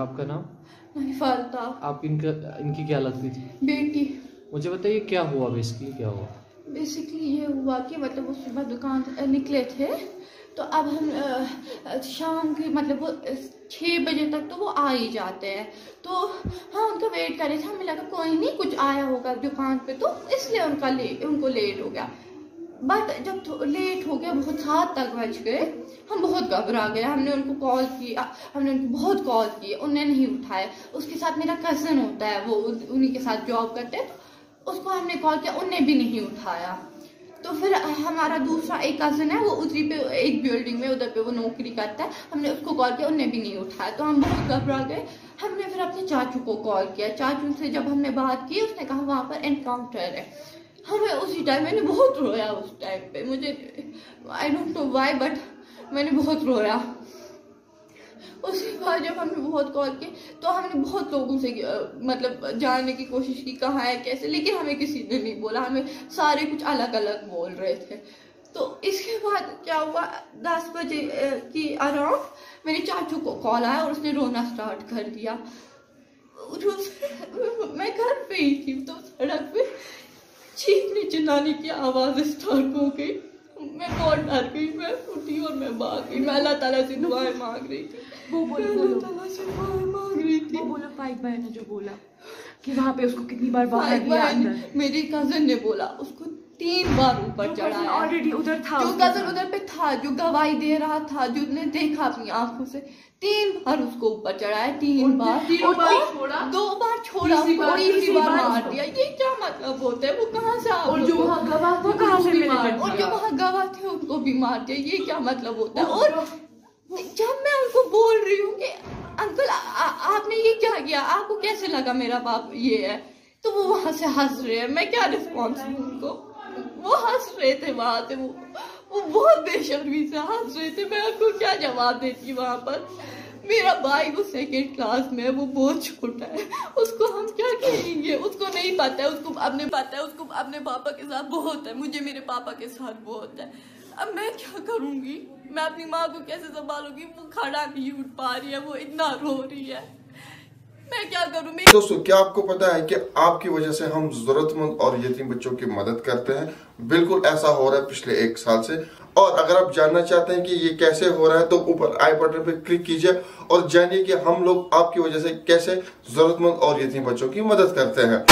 आपका नाम? फालता। आप इनका इनकी क्या लगती थी? बेटी। मुझे बताइए क्या हुआ बेसिकली क्या हुआ? बेसिकली ये हुआ कि मतलब वो सुबह दुकान निकले थे तो अब हम शाम के मतलब वो छः बजे तक तो वो आ ही जाते हैं। तो हाँ उनका वेट कर रहे थे हमें लगा कोई नहीं कुछ आया होगा दुकान पे तो इसलिए उनका ले उनको लेट हो गया। बट जब लेट हो गया, बहुत सात तक बज गए, हम बहुत घबरा गए। हमने उनको कॉल किया, हमने उनको बहुत कॉल किए उन्हें नहीं उठाया। उसके साथ मेरा कज़न होता है, वो उन्हीं के साथ जॉब करते हैं तो उसको हमने कॉल किया उन्हें भी नहीं उठाया। तो फिर हमारा दूसरा एक कज़न है, वो उधरी पे, एक बिल्डिंग में, उधर पे वो नौकरी करता है। हमने उसको कॉल किया उन्हें भी नहीं उठाया। तो हम बहुत घबरा गए। हमने फिर अपने चाचू को कॉल किया। चाचू से जब हमने बात की, उसने कहा, वहाँ पर एनकाउंटर है। हमें उसी टाइम मैंने बहुत रोया उस टाइम पे। मुझे I don't know why but मैंने बहुत रोया। उसके बाद जब हमने बहुत कॉल किए तो हमने बहुत लोगों से मतलब जानने की कोशिश की, कहाँ है, कैसे, लेकिन हमें किसी ने नहीं बोला। हमें सारे कुछ अलग अलग बोल रहे थे। तो इसके बाद क्या हुआ, दस बजे की अराउंड मेरे चाचू को कॉल आया और उसने रोना स्टार्ट कर दिया। मैं घर पे ही थी तो चीखने चिल्लाने की आवाज़ स्टार्ट हो गई। मैं बहुत डर गई मैं उठी और मैं भाग गई। मैं अल्लाह ताला से दुआएँ मांग रही थी। वो बोलो, बोलो। अल्लाह ताला से दुआएँ मांग रही थी। वो बोला फाइक भाई ने जो बोला कि वहाँ पे उसको कितनी बार बाहर दिया अंदर। मेरी कज़न ने बोला उसको तीन बार ऊपर चढ़ाया। ऑलरेडी उधर था जो कज़न उधर पे था जो गवाही दे रहा था जो ने देखा अपनी आँखों से तीन बार उसको ऊपर चढ़ाया तीन बार तीन और बार छोड़ा? दो बार छोड़ा तीसरी तीसरी बार मार दिया। ये क्या होता है वो कहाँ से आप और जो वहाँ गवाह थे वो कहाँ से उनको भी मिले मार और जो वहाँ गवाह थे उनको भी मार दिया ये क्या मतलब होता है? और जब मैं उनको बोल रही हूँ कि अंकल आ- आपने ये क्या किया? आपको कैसे लगा मेरा बाप ये है? तो वो वहाँ से हंस रहे हैं। मैं क्या रिस्पॉन्स दूँ उनको? वो हंस रहे थे वहाँ से वो वो बहुत बेशर्मी से हंस रहे थे। मैं उनको क्या जवाब देती वहाँ पर? मेरा भाई वो सेकेंड क्लास में है वो बहुत छोटा है उसको हम क्या कहेंगे उसको नहीं पता है, उसको अपने पता है, उसको अपने पापा के साथ बहुत है, मुझे मेरे पापा के साथ बहुत है। अब मैं क्या करूँगी? मैं अपनी माँ को कैसे संभालूँगी? वो खड़ा नहीं उठ पा रही है, वो इतना रो रही है। मैं क्या करूँ? दोस्तों, क्या आपको पता है कि आपकी वजह से हम जरूरतमंद और यतीम बच्चों की मदद करते हैं? बिल्कुल ऐसा हो रहा है पिछले एक साल से। और अगर आप जानना चाहते हैं कि ये कैसे हो रहा है तो ऊपर आई बटन पर क्लिक कीजिए और जानिए कि हम लोग आपकी वजह से कैसे जरूरतमंद और यतीम बच्चों की मदद करते हैं।